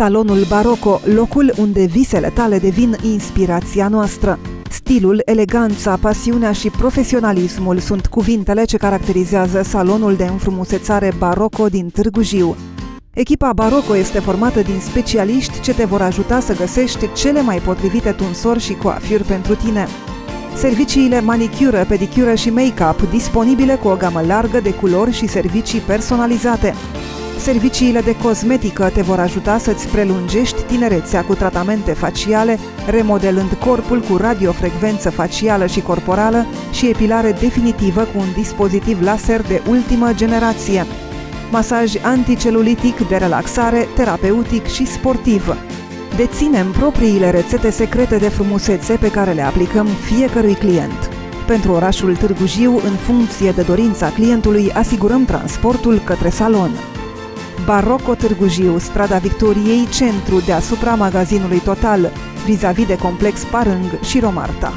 Salonul Baroco, locul unde visele tale devin inspirația noastră. Stilul, eleganța, pasiunea și profesionalismul sunt cuvintele ce caracterizează salonul de înfrumusețare Baroco din Târgu Jiu. Echipa Baroco este formată din specialiști ce te vor ajuta să găsești cele mai potrivite tunsori și coafuri pentru tine. Serviciile manicură, pedicură și make-up disponibile cu o gamă largă de culori și servicii personalizate. Serviciile de cosmetică te vor ajuta să-ți prelungești tinerețea cu tratamente faciale, remodelând corpul cu radiofrecvență facială și corporală și epilare definitivă cu un dispozitiv laser de ultimă generație. Masaj anticelulitic de relaxare, terapeutic și sportiv. Deținem propriile rețete secrete de frumusețe pe care le aplicăm fiecărui client. Pentru orașul Târgu Jiu, în funcție de dorința clientului, asigurăm transportul către salon. Baroco Târgu Jiu, strada Victoriei, centru deasupra magazinului Total, vis-a-vis de complex Parâng și Romarta.